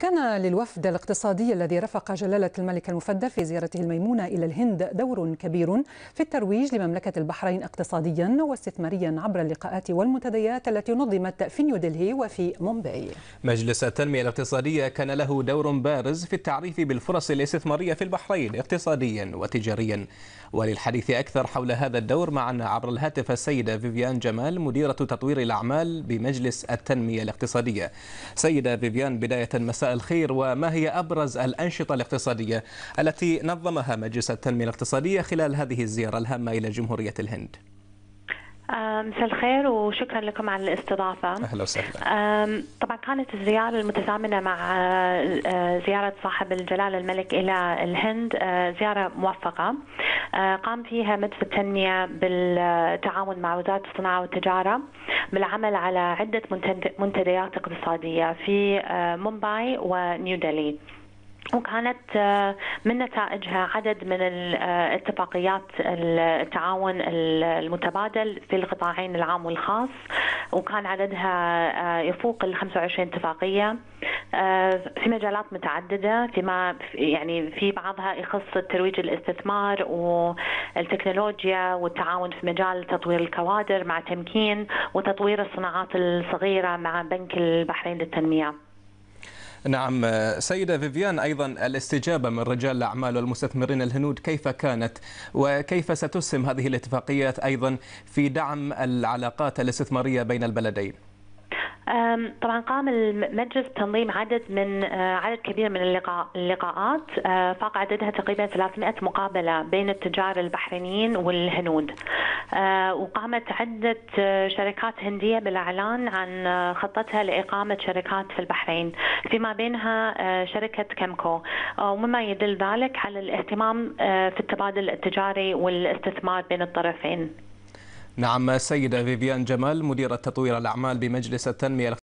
كان للوفد الاقتصادي الذي رافق جلالة الملك المفدى في زيارته الميمونة إلى الهند دور كبير في الترويج لمملكة البحرين اقتصاديا واستثماريا عبر اللقاءات والمنتديات التي نظمت في نيودلهي وفي مومباي. مجلس التنمية الاقتصادية كان له دور بارز في التعريف بالفرص الاستثمارية في البحرين اقتصاديا وتجاريا. وللحديث أكثر حول هذا الدور معنا عبر الهاتف السيدة فيفيان جمال مديرة تطوير الأعمال بمجلس التنمية الاقتصادية. سيدة فيفيان بداية مساء الخير وما هي أبرز الأنشطة الاقتصادية التي نظمها مجلس التنمية الاقتصادية خلال هذه الزيارة الهامة إلى جمهورية الهند؟ مساء الخير وشكرا لكم على الاستضافة. أهلا وسهلا. طبعا كانت الزيارة المتزامنة مع زيارة صاحب الجلالة الملك إلى الهند زيارة موفقة. قام فيها مجلس التنمية بالتعاون مع وزارة الصناعة والتجارة بالعمل على عدة منتديات اقتصادية في مومباي ونيودلهي وكانت من نتائجها عدد من الاتفاقيات التعاون المتبادل في القطاعين العام والخاص وكان عددها يفوق ال 25 اتفاقية. في مجالات متعددة فيما يعني في بعضها يخص ترويج الاستثمار والتكنولوجيا والتعاون في مجال تطوير الكوادر مع تمكين وتطوير الصناعات الصغيرة مع بنك البحرين للتنمية. نعم سيدة فيفيان أيضا الاستجابة من رجال الأعمال والمستثمرين الهنود كيف كانت وكيف ستسهم هذه الاتفاقيات أيضا في دعم العلاقات الاستثمارية بين البلدين طبعا قام المجلس بتنظيم عدد من عدد كبير من اللقاء اللقاءات فاق عددها تقريبا 300 مقابلة بين التجار البحرينيين والهنود. وقامت عدة شركات هندية بالإعلان عن خطتها لإقامة شركات في البحرين فيما بينها شركة كيمكو. ومما يدل ذلك على الاهتمام في التبادل التجاري والاستثمار بين الطرفين. نعم السيدة فيفيان جمال مديرة تطوير الأعمال بمجلس التنمية